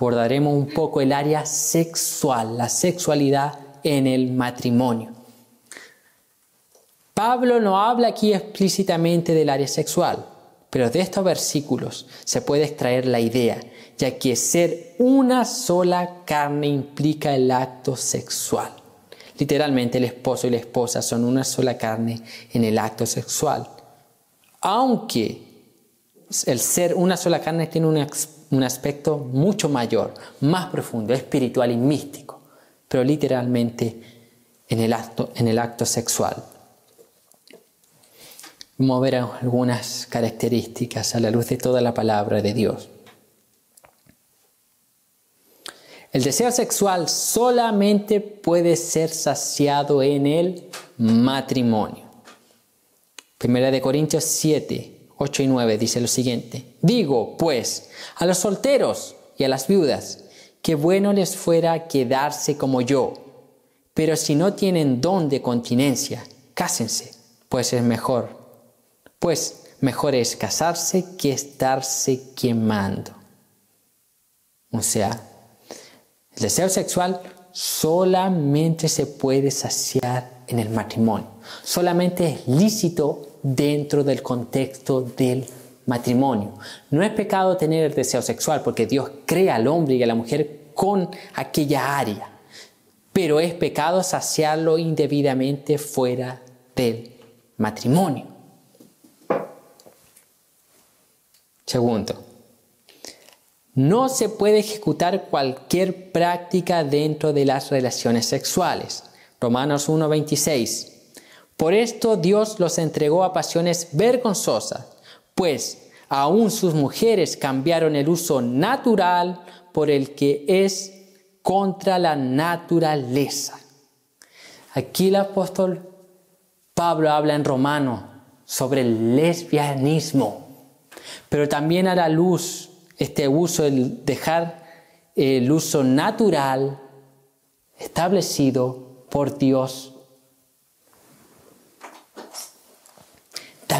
abordaremos un poco el área sexual, la sexualidad en el matrimonio. Pablo no habla aquí explícitamente del área sexual, pero de estos versículos se puede extraer la idea, ya que ser una sola carne implica el acto sexual. Literalmente el esposo y la esposa son una sola carne en el acto sexual. Aunque el ser una sola carne tiene un, aspecto mucho mayor, más profundo, espiritual y místico, pero literalmente en el acto, en el acto sexual. Vamos a ver algunas características a la luz de toda la palabra de Dios. El deseo sexual solamente puede ser saciado en el matrimonio. Primera de Corintios 7, 8 y 9 dice lo siguiente. Digo, pues, a los solteros y a las viudas, que bueno les fuera quedarse como yo, pero si no tienen don de continencia, cásense, pues es mejor pues mejor es casarse que estarse quemando. O sea, el deseo sexual solamente se puede saciar en el matrimonio. Solamente es lícito dentro del contexto del matrimonio. No es pecado tener el deseo sexual porque Dios crea al hombre y a la mujer con aquella área. Pero es pecado saciarlo indebidamente fuera del matrimonio. Segundo, no se puede ejecutar cualquier práctica dentro de las relaciones sexuales. Romanos 1:26. Por esto Dios los entregó a pasiones vergonzosas, pues aún sus mujeres cambiaron el uso natural por el que es contra la naturaleza. Aquí el apóstol Pablo habla en romano sobre el lesbianismo pero también a la luz este uso, el dejar el uso natural establecido por Dios,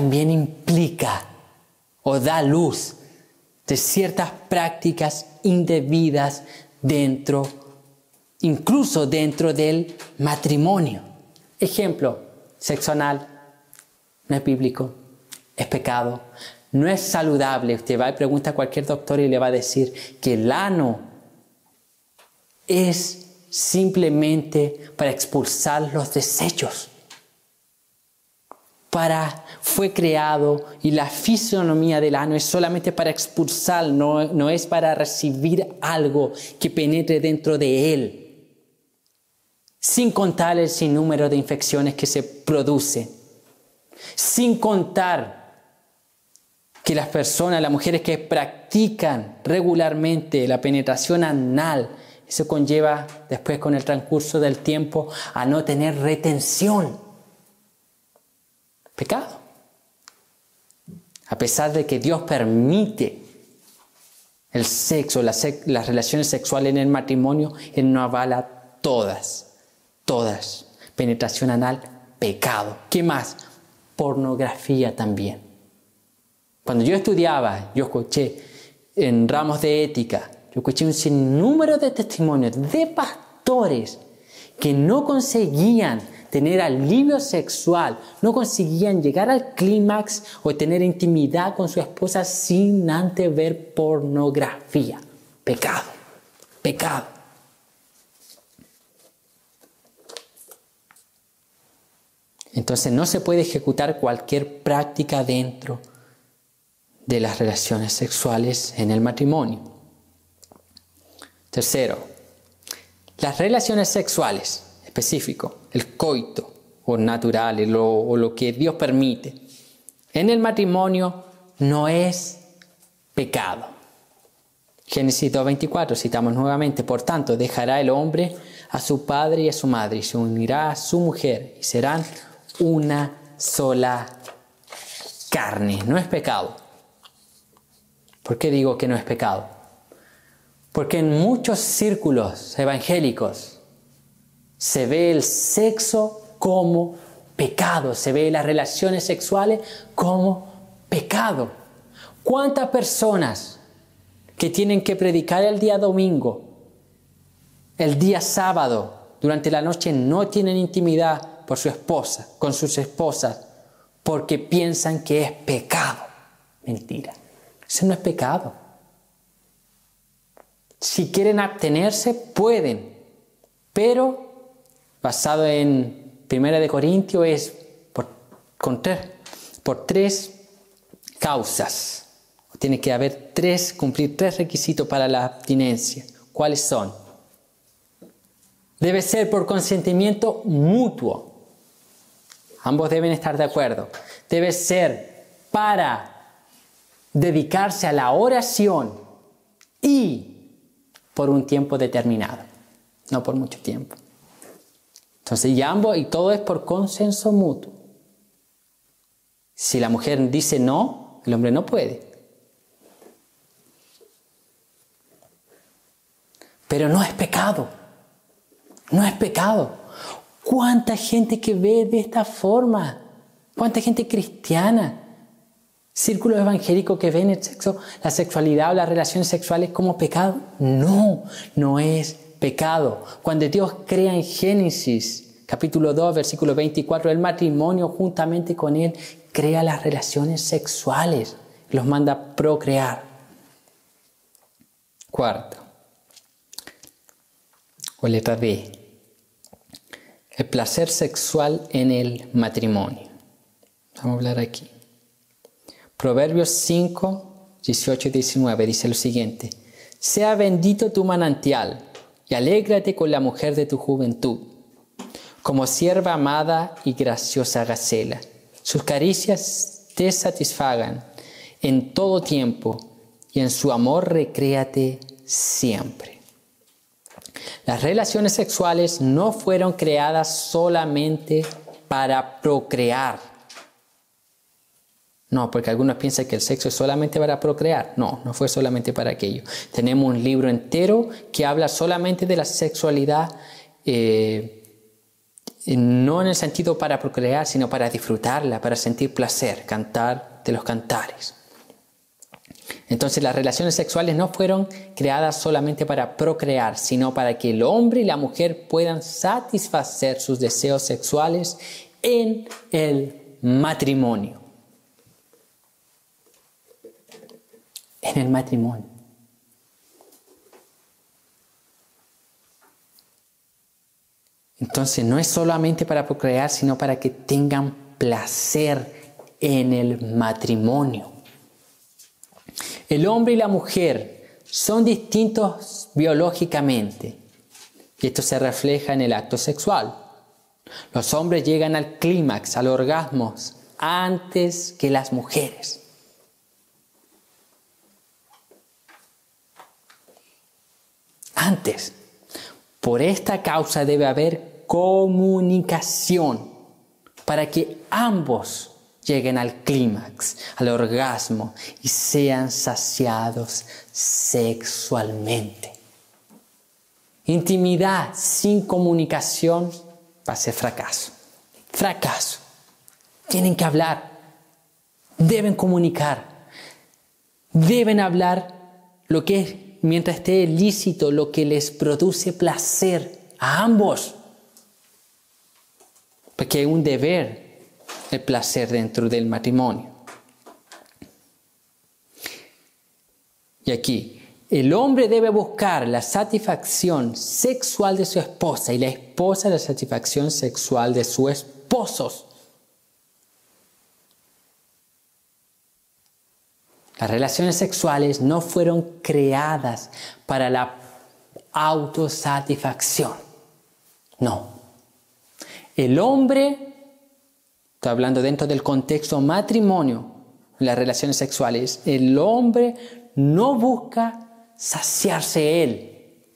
también implica o da luz de ciertas prácticas indebidas dentro, incluso dentro del matrimonio. Ejemplo, sexo anal, no es bíblico, es pecado. No es saludable. Usted va y pregunta a cualquier doctor y le va a decir que el ano es simplemente para expulsar los desechos. Fue creado y la fisonomía del ano es solamente para expulsar, no, no es para recibir algo que penetre dentro de él. Sin contar el sinnúmero de infecciones que se producen. Sin contar que las personas, las mujeres que practican regularmente la penetración anal, eso conlleva después con el transcurso del tiempo a no tener retención. Pecado. A pesar de que Dios permite el sexo, las, relaciones sexuales en el matrimonio, Él no avala todas, todas. Penetración anal, pecado. ¿Qué más? Pornografía también. Cuando yo estudiaba, yo escuché en ramos de ética, yo escuché un sinnúmero de testimonios de pastores que no conseguían tener alivio sexual, no conseguían llegar al clímax o tener intimidad con su esposa sin antes ver pornografía. Pecado, pecado. Entonces no se puede ejecutar cualquier práctica dentro de las relaciones sexuales en el matrimonio. Tercero, las relaciones sexuales, específico, el coito o natural o lo que Dios permite, en el matrimonio no es pecado. Génesis 2.24, citamos nuevamente, por tanto, dejará el hombre a su padre y a su madre y se unirá a su mujer y serán una sola carne. No es pecado. ¿Por qué digo que no es pecado? Porque en muchos círculos evangélicos se ve el sexo como pecado, se ve las relaciones sexuales como pecado. ¿Cuántas personas que tienen que predicar el día domingo, el día sábado, durante la noche no tienen intimidad por su esposa, con sus esposas, porque piensan que es pecado. Mentira. Eso no es pecado. Si quieren abstenerse, pueden, pero basado en Primera de Corintios es por, por tres causas. Tiene que haber tres, cumplir tres requisitos para la abstinencia. ¿Cuáles son? Debe ser por consentimiento mutuo. Ambos deben estar de acuerdo. Debe ser para dedicarse a la oración y por un tiempo determinado, no por mucho tiempo. Entonces, y ambos, y todo es por consenso mutuo. Si la mujer dice no, el hombre no puede. Pero no es pecado. No es pecado. ¿Cuánta gente que ve de esta forma? ¿Cuánta gente cristiana? Círculos evangélicos que ven el sexo, la sexualidad o las relaciones sexuales como pecado. No, no es pecado. Cuando Dios crea en Génesis, capítulo 2, versículo 24, el matrimonio juntamente con Él crea las relaciones sexuales, los manda procrear. Cuarto, o letra B, el placer sexual en el matrimonio. Vamos a hablar aquí. Proverbios 5, 18 y 19 dice lo siguiente. Sea bendito tu manantial y alégrate con la mujer de tu juventud, como sierva amada y graciosa gacela. Sus caricias te satisfagan en todo tiempo y en su amor recréate siempre. Las relaciones sexuales no fueron creadas solamente para procrear. No, porque algunos piensan que el sexo es solamente para procrear. No, no fue solamente para aquello. Tenemos un libro entero que habla solamente de la sexualidad, eh, no en el sentido para procrear, sino para disfrutarla, para sentir placer, cantar de los cantares. Entonces las relaciones sexuales no fueron creadas solamente para procrear, sino para que el hombre y la mujer puedan satisfacer sus deseos sexuales en el matrimonio. En el matrimonio. Entonces no es solamente para procrear, sino para que tengan placer en el matrimonio. El hombre y la mujer son distintos biológicamente y esto se refleja en el acto sexual. Los hombres llegan al clímax, al orgasmo, antes que las mujeres. Antes. Por esta causa debe haber comunicación para que ambos lleguen al clímax, al orgasmo y sean saciados sexualmente. Intimidad sin comunicación va a ser fracaso. Fracaso. Tienen que hablar. Deben comunicar. Deben hablar lo que es, mientras esté lícito, lo que les produce placer a ambos. Porque hay un deber el placer dentro del matrimonio. Y aquí, el hombre debe buscar la satisfacción sexual de su esposa y la esposa la satisfacción sexual de sus esposos. Las relaciones sexuales no fueron creadas para la autosatisfacción. No. El hombre Estoy hablando dentro del contexto matrimonio, las relaciones sexuales. El hombre no busca saciarse él.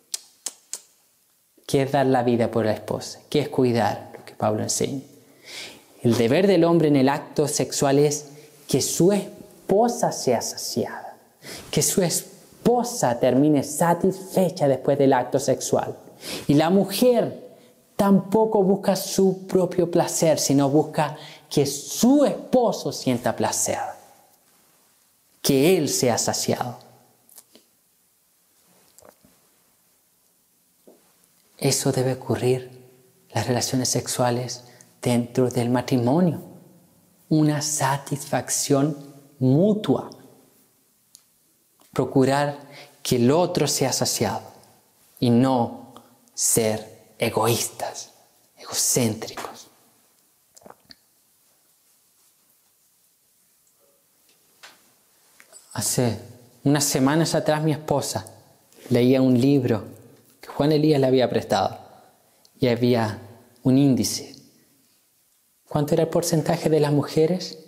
¿Qué es dar la vida por la esposa? ¿Qué es cuidar? Lo que Pablo enseña. El deber del hombre en el acto sexual es que su esposa sea saciada, que su esposa termine satisfecha después del acto sexual. Y la mujer tampoco busca su propio placer, sino busca que su esposo sienta placer, que él sea saciado. Eso debe ocurrir, las relaciones sexuales dentro del matrimonio, una satisfacción mutua. Procurar que el otro sea saciado y no ser egoístas, egocéntricos. Hace unas semanas atrás mi esposa leía un libro que Juan Elías le había prestado y había un índice. ¿Cuánto era el porcentaje de las mujeres?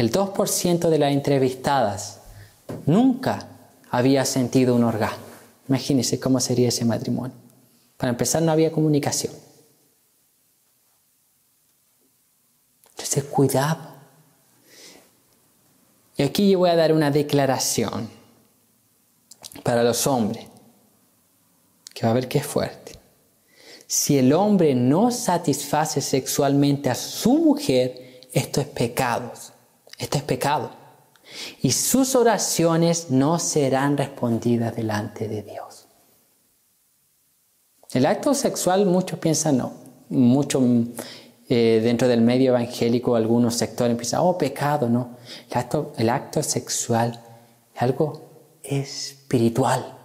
El 2% de las entrevistadas nunca había sentido un orgasmo. Imagínense cómo sería ese matrimonio. Para empezar, no había comunicación. Entonces, cuidado. Y aquí yo voy a dar una declaración para los hombres, que va a ver que es fuerte. Si el hombre no satisface sexualmente a su mujer, esto es pecado. Esto es pecado. Y sus oraciones no serán respondidas delante de Dios. El acto sexual, muchos piensan no. Mucho eh, dentro del medio evangélico, algunos sectores piensan, oh, pecado, no. El acto, el acto sexual es algo espiritual.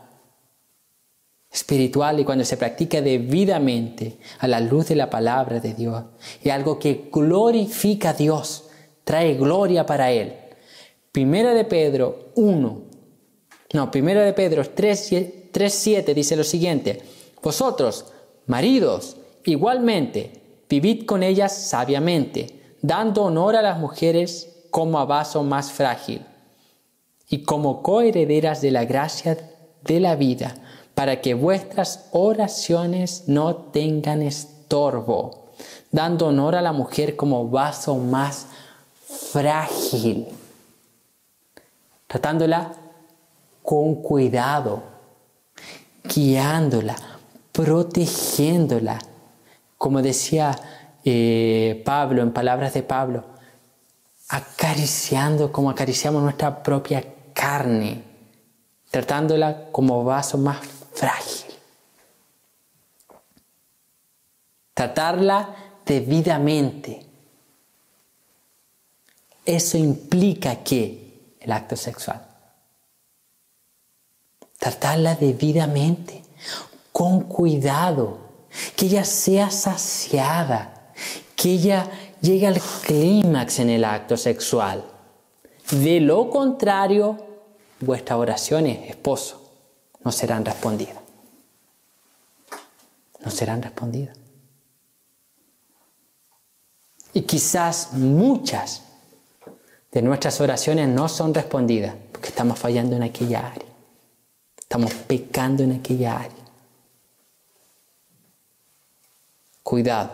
Espiritual y cuando se practica debidamente a la luz de la palabra de Dios, es algo que glorifica a Dios, trae gloria para Él. Primera de Pedro 1, no, Primera de Pedro 3.7 dice lo siguiente, vosotros, maridos, igualmente, vivid con ellas sabiamente, dando honor a las mujeres como a vaso más frágil y como coherederas de la gracia de la vida, para que vuestras oraciones no tengan estorbo, dando honor a la mujer como vaso más frágil, tratándola con cuidado, guiándola, protegiéndola, como decía eh, Pablo, en palabras de Pablo, acariciando como acariciamos nuestra propia carne, tratándola como vaso más frágil. Tratarla debidamente. Eso implica que el acto sexual. Tratarla debidamente, con cuidado, que ella sea saciada, que ella llegue al clímax en el acto sexual. De lo contrario, vuestras oraciones, esposo, no serán respondidas. No serán respondidas. Y quizás muchas de nuestras oraciones no son respondidas porque estamos fallando en aquella área. Estamos pecando en aquella área. Cuidado.